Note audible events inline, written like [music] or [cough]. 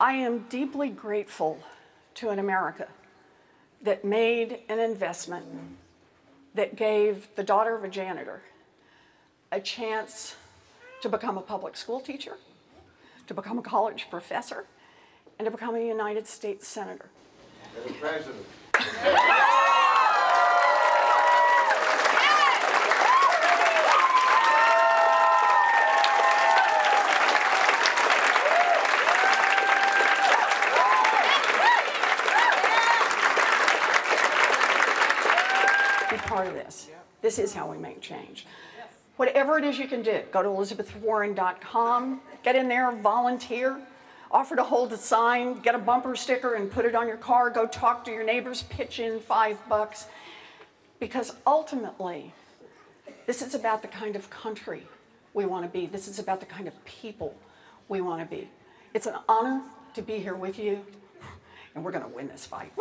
I am deeply grateful to an America that made an investment that gave the daughter of a janitor a chance to become a public school teacher, to become a college professor, and to become a United States Senator. President. [laughs] part of this. This is how we make change. Whatever it is you can do, go to elizabethwarren.com, get in there, volunteer, offer to hold a sign, get a bumper sticker and put it on your car, go talk to your neighbors, pitch in five bucks. Because ultimately, this is about the kind of country we want to be. This is about the kind of people we want to be. It's an honor to be here with you, and we're going to win this fight.